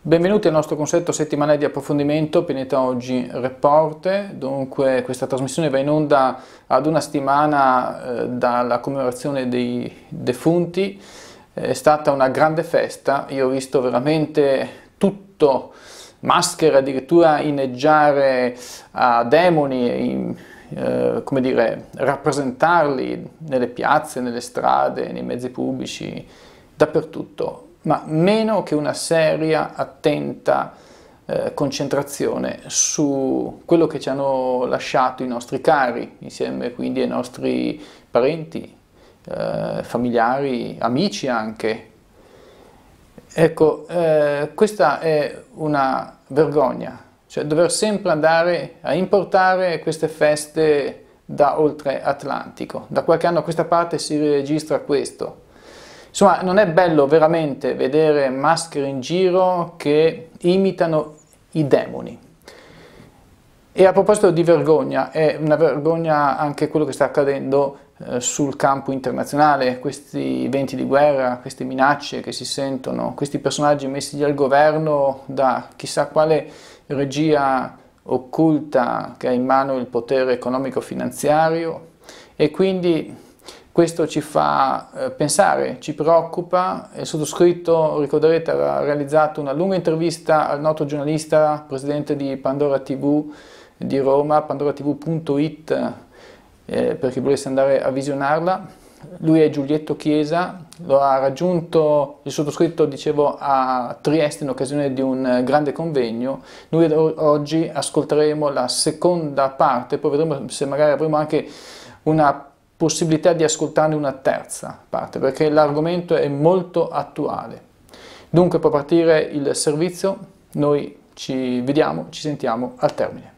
Benvenuti al nostro consueto settimanale di approfondimento Pianeta Oggi Report. Dunque questa trasmissione va in onda ad una settimana eh, dalla commemorazione dei defunti. È stata una grande festa, io ho visto veramente tutto, maschere addirittura inneggiare a demoni, in, eh, come dire, rappresentarli nelle piazze, nelle strade, nei mezzi pubblici, dappertutto ma meno che una seria, attenta eh, concentrazione su quello che ci hanno lasciato i nostri cari, insieme quindi ai nostri parenti, eh, familiari, amici anche. Ecco, eh, questa è una vergogna, cioè dover sempre andare a importare queste feste da oltre Atlantico. Da qualche anno a questa parte si registra questo. Insomma, non è bello veramente vedere maschere in giro che imitano i demoni. E a proposito di vergogna, è una vergogna anche quello che sta accadendo sul campo internazionale, questi venti di guerra, queste minacce che si sentono, questi personaggi messi al governo da chissà quale regia occulta che ha in mano il potere economico-finanziario e quindi questo ci fa eh, pensare, ci preoccupa. Il sottoscritto, ricorderete, aveva realizzato una lunga intervista al noto giornalista, presidente di Pandora TV di Roma, pandoratv.it, eh, per chi volesse andare a visionarla. Lui è Giulietto Chiesa, lo ha raggiunto il sottoscritto, dicevo, a Trieste in occasione di un grande convegno. Noi oggi ascolteremo la seconda parte, poi vedremo se magari avremo anche una possibilità di ascoltarne una terza parte, perché l'argomento è molto attuale. Dunque può partire il servizio, noi ci vediamo, ci sentiamo al termine.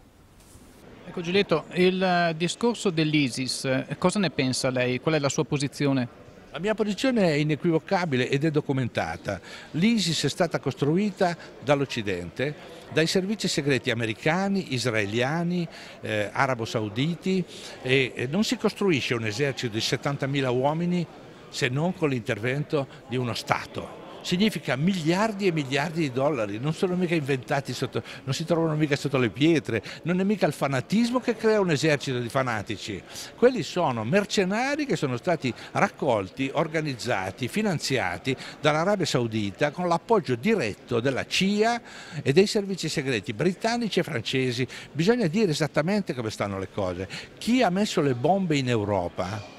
Ecco Giulietto, il discorso dell'ISIS, cosa ne pensa lei? Qual è la sua posizione? La mia posizione è inequivocabile ed è documentata. L'ISIS è stata costruita dall'Occidente, dai servizi segreti americani, israeliani, eh, arabo-sauditi e, e non si costruisce un esercito di 70.000 uomini se non con l'intervento di uno Stato significa miliardi e miliardi di dollari, non sono mica inventati sotto, non si trovano mica sotto le pietre, non è mica il fanatismo che crea un esercito di fanatici, quelli sono mercenari che sono stati raccolti, organizzati, finanziati dall'Arabia Saudita con l'appoggio diretto della CIA e dei servizi segreti britannici e francesi. Bisogna dire esattamente come stanno le cose. Chi ha messo le bombe in Europa?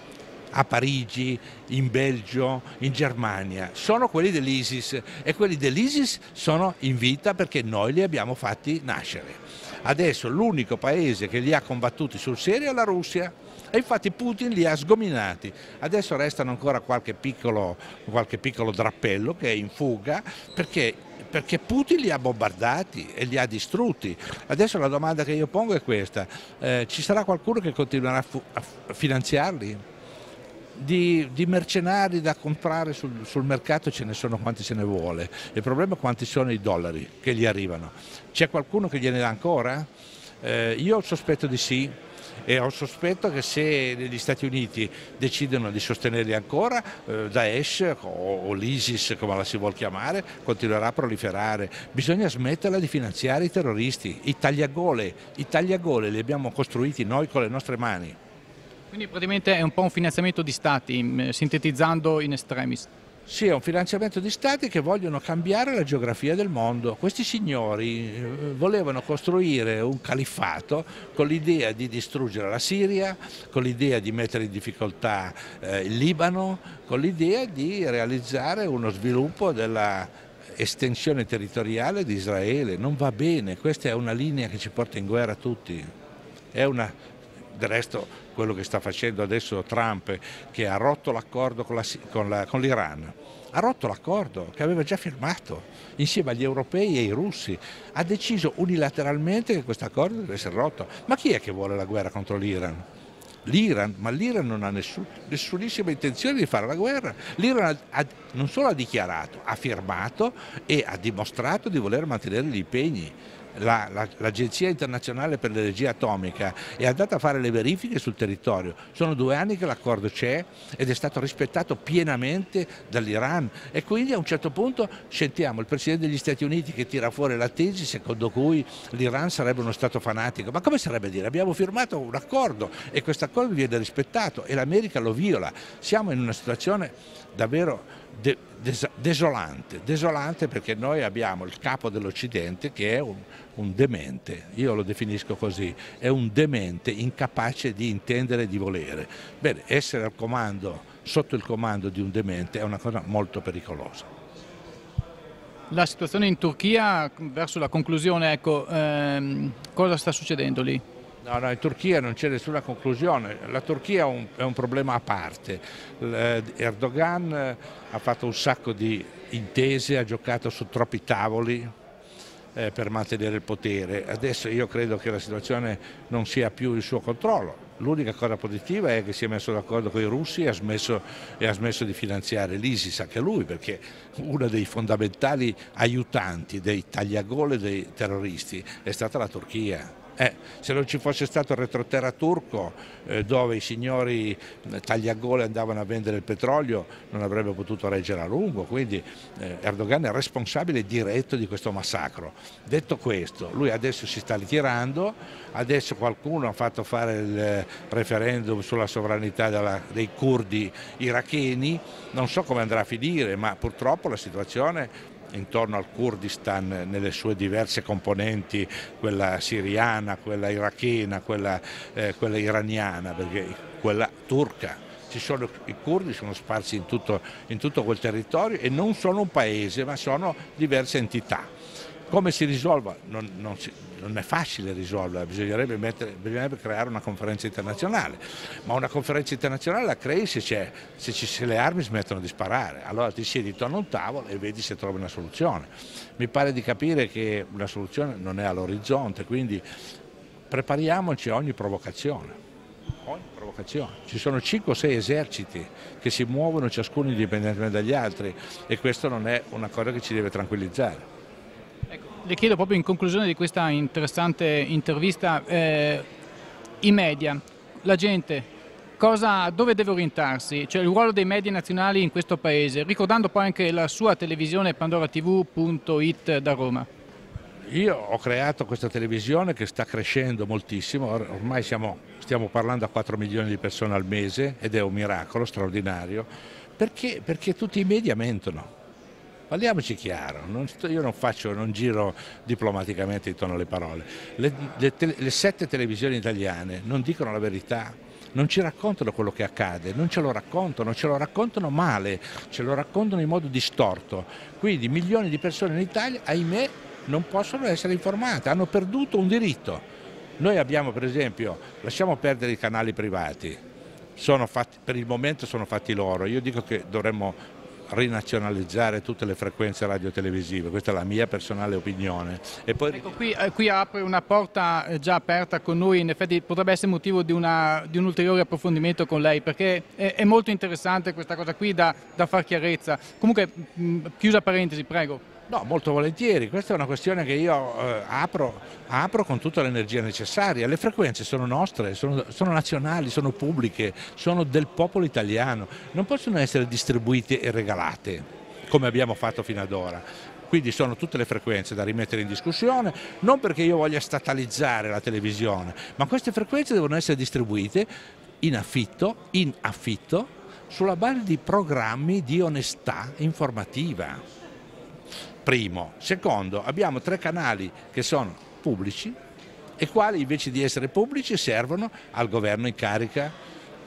A Parigi, in Belgio, in Germania, sono quelli dell'ISIS e quelli dell'ISIS sono in vita perché noi li abbiamo fatti nascere. Adesso l'unico paese che li ha combattuti sul serio è la Russia e infatti Putin li ha sgominati. Adesso restano ancora qualche piccolo, qualche piccolo drappello che è in fuga perché perché Putin li ha bombardati e li ha distrutti. Adesso la domanda che io pongo è questa, eh, ci sarà qualcuno che continuerà a, a finanziarli? Di, di, mercenari da comprare sul, sul, mercato ce ne sono quanti se ne vuole, il problema è quanti sono i dollari che gli arrivano. C'è qualcuno che gliene dà ancora? Eh, io ho il sospetto di sì e ho il sospetto che se gli Stati Uniti decidono di sostenerli ancora, eh, Daesh o, o l'ISIS come la si vuol chiamare continuerà a proliferare. Bisogna smetterla di finanziare i terroristi, i tagliagole, i tagliagole li abbiamo costruiti noi con le nostre mani. Quindi praticamente è un po' un finanziamento di stati, mm, sintetizzando in extremis. Sì, è un finanziamento di stati che vogliono cambiare la geografia del mondo. Questi signori eh, volevano costruire un califfato con l'idea di distruggere la Siria, con l'idea di mettere in difficoltà eh, il Libano, con l'idea di realizzare uno sviluppo della estensione territoriale di Israele. Non va bene, questa è una linea che ci porta in guerra tutti. È una del resto quello che sta facendo adesso Trump, che ha rotto l'accordo con, l'Iran, ha rotto l'accordo che aveva già firmato insieme agli europei e ai russi, ha deciso unilateralmente che questo accordo deve essere rotto. Ma chi è che vuole la guerra contro l'Iran? L'Iran, ma l'Iran non ha nessun, nessunissima intenzione di fare la guerra. L'Iran non solo ha dichiarato, ha firmato e ha dimostrato di voler mantenere gli impegni. l'Agenzia la, Internazionale per l'Energia Atomica è andata a fare le verifiche sul territorio. Sono due anni che l'accordo c'è ed è stato rispettato pienamente dall'Iran e quindi a un certo punto sentiamo il Presidente degli Stati Uniti che tira fuori la tesi secondo cui l'Iran sarebbe uno Stato fanatico. Ma come sarebbe dire? Abbiamo firmato un accordo e questo accordo viene rispettato e l'America lo viola. Siamo in una situazione davvero de, desolante, desolante perché noi abbiamo il capo dell'Occidente che è un, un, demente, io lo definisco così, è un demente incapace di intendere e di volere. Bene, essere comando, sotto il comando di un demente è una cosa molto pericolosa. La situazione in Turchia, verso la conclusione, ecco, ehm, cosa sta succedendo lì? No, no, in Turchia non c'è nessuna conclusione, la Turchia è un, è un problema a parte. Eh, Erdogan eh, ha fatto un sacco di intese, ha giocato su troppi tavoli eh, per mantenere il potere. Adesso io credo che la situazione non sia più il suo controllo. L'unica cosa positiva è che si è messo d'accordo con i russi e ha smesso, e ha smesso di finanziare l'ISIS anche lui, perché uno dei fondamentali aiutanti dei tagliagole dei terroristi è stata la Turchia eh, se non ci fosse stato il retroterra turco eh, dove i signori eh, tagliagole andavano a vendere il petrolio non avrebbe potuto reggere a lungo, quindi eh, Erdogan è responsabile diretto di questo massacro. Detto questo, lui adesso si sta ritirando, adesso qualcuno ha fatto fare il referendum sulla sovranità della, dei curdi iracheni, non so come andrà a finire, ma purtroppo la situazione intorno al Kurdistan nelle sue diverse componenti, quella siriana, quella irachena, quella, eh, quella iraniana, quella turca. Sono, I curdi sono sparsi in tutto, in tutto quel territorio e non sono un paese ma sono diverse entità. Come si risolva? Non, non, si, non è facile risolverla, bisognerebbe, mettere, bisognerebbe, creare una conferenza internazionale, ma una conferenza internazionale la crei se, se, ci, se, le armi smettono di sparare, allora ti siedi intorno a un tavolo e vedi se trovi una soluzione. Mi pare di capire che una soluzione non è all'orizzonte, quindi prepariamoci a ogni provocazione. Ogni provocazione. Ci sono 5 o 6 eserciti che si muovono ciascuno indipendentemente dagli altri e questo non è una cosa che ci deve tranquillizzare. Le chiedo proprio in conclusione di questa interessante intervista, eh, i media, la gente, cosa, dove deve orientarsi? Cioè il ruolo dei media nazionali in questo paese, ricordando poi anche la sua televisione pandoratv.it da Roma. Io ho creato questa televisione che sta crescendo moltissimo, ormai siamo, stiamo parlando a 4 milioni di persone al mese ed è un miracolo straordinario, perché, perché tutti i media mentono Parliamoci chiaro, non sto, io non, faccio, non giro diplomaticamente intorno alle parole. Le, le, le sette televisioni italiane non dicono la verità, non ci raccontano quello che accade, non ce lo raccontano, ce lo raccontano male, ce lo raccontano in modo distorto. Quindi milioni di persone in Italia, ahimè, non possono essere informate, hanno perduto un diritto. Noi abbiamo per esempio, lasciamo perdere i canali privati, fatti, per il momento sono fatti loro, io dico che dovremmo rinazionalizzare tutte le frequenze radiotelevisive, questa è la mia personale opinione. Poi... Ecco, qui, eh, qui, apre una porta eh, già aperta con noi, in effetti potrebbe essere motivo di, una, di un ulteriore approfondimento con lei, perché è, è molto interessante questa cosa qui da, da far chiarezza. Comunque, mh, chiusa parentesi, prego. No, molto volentieri, questa è una questione che io eh, apro, apro, con tutta l'energia necessaria. Le frequenze sono nostre, sono, sono, nazionali, sono pubbliche, sono del popolo italiano, non possono essere distribuite e regalate come abbiamo fatto fino ad ora. Quindi sono tutte le frequenze da rimettere in discussione, non perché io voglia statalizzare la televisione, ma queste frequenze devono essere distribuite in affitto, in affitto sulla base di programmi di onestà informativa primo. Secondo, abbiamo tre canali che sono pubblici e quali invece di essere pubblici servono al governo in carica.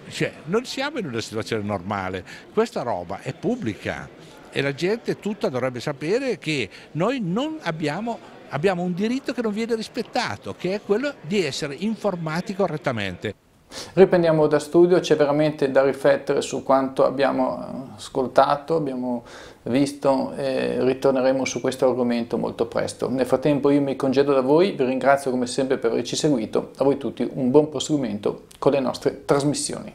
Cioè, non siamo in una situazione normale, questa roba è pubblica e la gente tutta dovrebbe sapere che noi non abbiamo, abbiamo un diritto che non viene rispettato, che è quello di essere informati correttamente. Riprendiamo da studio, c'è veramente da riflettere su quanto abbiamo ascoltato, abbiamo visto e ritorneremo su questo argomento molto presto. Nel frattempo io mi congedo da voi, vi ringrazio come sempre per averci seguito, a voi tutti un buon proseguimento con le nostre trasmissioni.